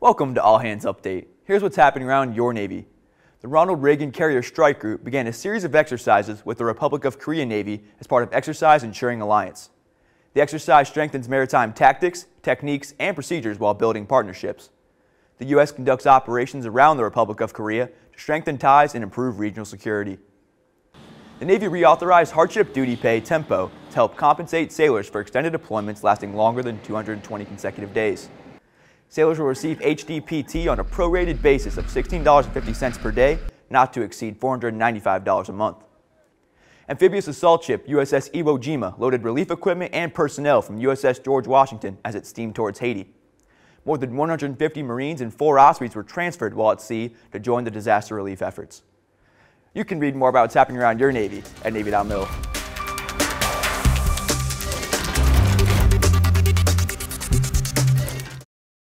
Welcome to All Hands Update. Here's what's happening around your Navy. The Ronald Reagan Carrier Strike Group began a series of exercises with the Republic of Korea Navy as part of Exercise Ensuring Alliance. The exercise strengthens maritime tactics, techniques, and procedures while building partnerships. The U.S. conducts operations around the Republic of Korea to strengthen ties and improve regional security. The Navy reauthorized hardship duty pay tempo to help compensate sailors for extended deployments lasting longer than 220 consecutive days. Sailors will receive HDPT on a prorated basis of $16.50 per day, not to exceed $495 a month. Amphibious assault ship USS Iwo Jima loaded relief equipment and personnel from USS George Washington as it steamed towards Haiti. More than 150 Marines and four Ospreys were transferred while at sea to join the disaster relief efforts. You can read more about what's happening around your Navy at Navy.mil.